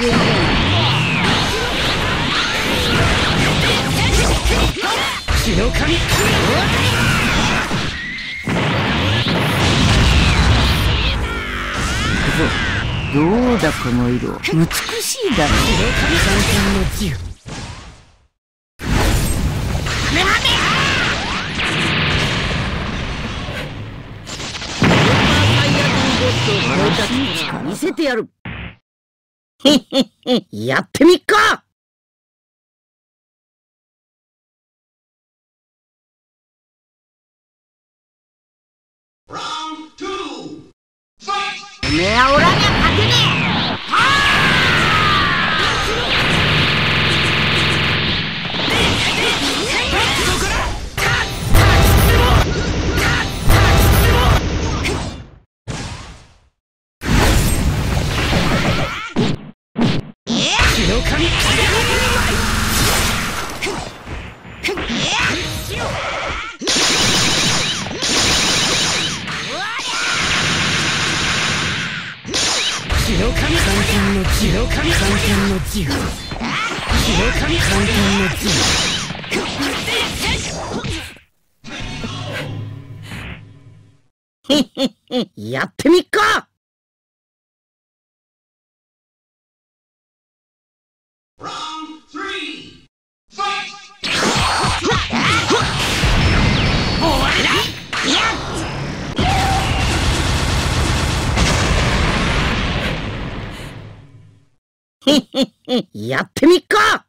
どうだこの色？美しいだろ。見せてやる。やってみっか！おめえはおらにゃ勝てね血の神三剣の血の神三剣の銃血の神三剣の銃えやってみっか。やってみっか！